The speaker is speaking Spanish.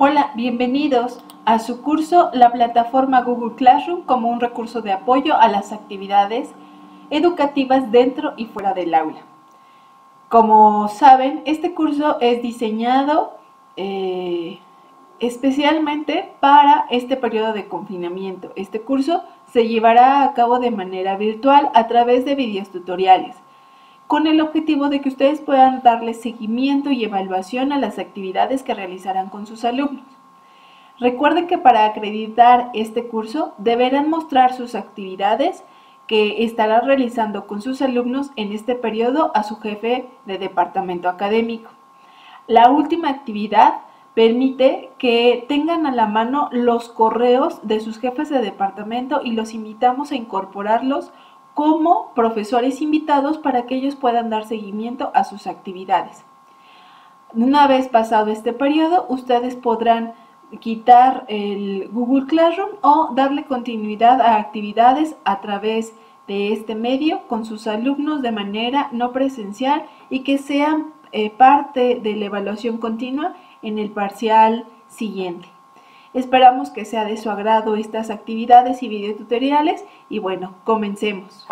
Hola, bienvenidos a su curso La plataforma Google Classroom como un recurso de apoyo a las actividades educativas dentro y fuera del aula. Como saben, este curso es diseñado eh, especialmente para este periodo de confinamiento. Este curso se llevará a cabo de manera virtual a través de videos tutoriales con el objetivo de que ustedes puedan darle seguimiento y evaluación a las actividades que realizarán con sus alumnos. Recuerden que para acreditar este curso deberán mostrar sus actividades que estarán realizando con sus alumnos en este periodo a su jefe de departamento académico. La última actividad permite que tengan a la mano los correos de sus jefes de departamento y los invitamos a incorporarlos como profesores invitados para que ellos puedan dar seguimiento a sus actividades. Una vez pasado este periodo, ustedes podrán quitar el Google Classroom o darle continuidad a actividades a través de este medio con sus alumnos de manera no presencial y que sean eh, parte de la evaluación continua en el parcial siguiente. Esperamos que sea de su agrado estas actividades y videotutoriales y bueno, comencemos.